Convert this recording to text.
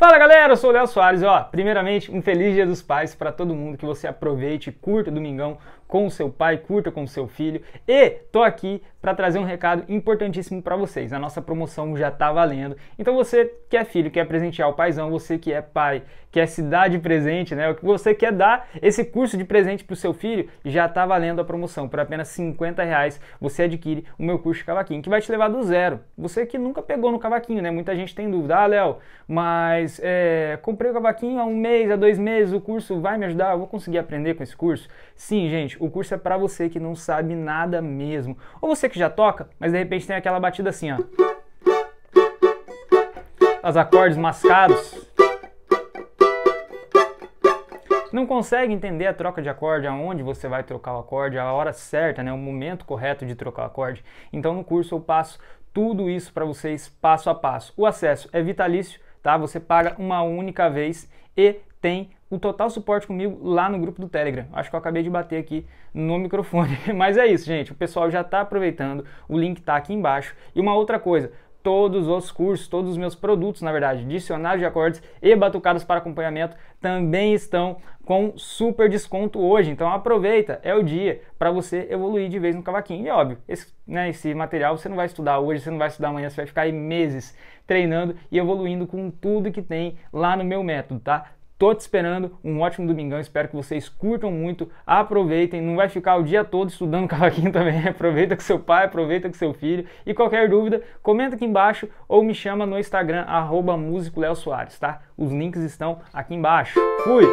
Fala galera, eu sou o Léo Soares. Ó, primeiramente, um feliz Dia dos Pais para todo mundo, que você aproveite, curta o domingão com o seu pai, curta com o seu filho. E tô aqui para trazer um recado importantíssimo para vocês. A nossa promoção já tá valendo. Então você que é filho, quer presentear o paizão, você que é pai, quer se dar de presente, né? O que você quer dar esse curso de presente para o seu filho, já tá valendo a promoção. Por apenas 50 reais você adquire o meu curso de cavaquinho, que vai te levar do zero. Você que nunca pegou no cavaquinho, né? Muita gente tem dúvida. Ah, Léo, mas é, comprei o cavaquinho há um mês, há dois meses, o curso vai me ajudar? Eu vou conseguir aprender com esse curso? Sim, gente, o curso é para você que não sabe nada mesmo. Ou você que já toca, mas de repente tem aquela batida assim, ó. Os acordes mascados. Não consegue entender a troca de acorde, aonde você vai trocar o acorde, a hora certa, né, o momento correto de trocar o acorde. Então no curso eu passo tudo isso para vocês passo a passo. O acesso é vitalício, tá? Você paga uma única vez e tem o total suporte comigo lá no grupo do Telegram. Acho que eu acabei de bater aqui no microfone. Mas é isso, gente. O pessoal já está aproveitando. O link está aqui embaixo. E uma outra coisa, todos os cursos, todos os meus produtos, na verdade, dicionário de acordes e batucadas para acompanhamento também estão com super desconto hoje. Então aproveita, é o dia para você evoluir de vez no cavaquinho. E óbvio, esse, né, esse material você não vai estudar hoje, você não vai estudar amanhã, você vai ficar aí meses treinando e evoluindo com tudo que tem lá no meu método, tá? Tô te esperando, um ótimo domingão, espero que vocês curtam muito, aproveitem, não vai ficar o dia todo estudando cavaquinho também, aproveita com seu pai, aproveita com seu filho, e qualquer dúvida, comenta aqui embaixo ou me chama no Instagram, arroba tá? Os links estão aqui embaixo. Fui!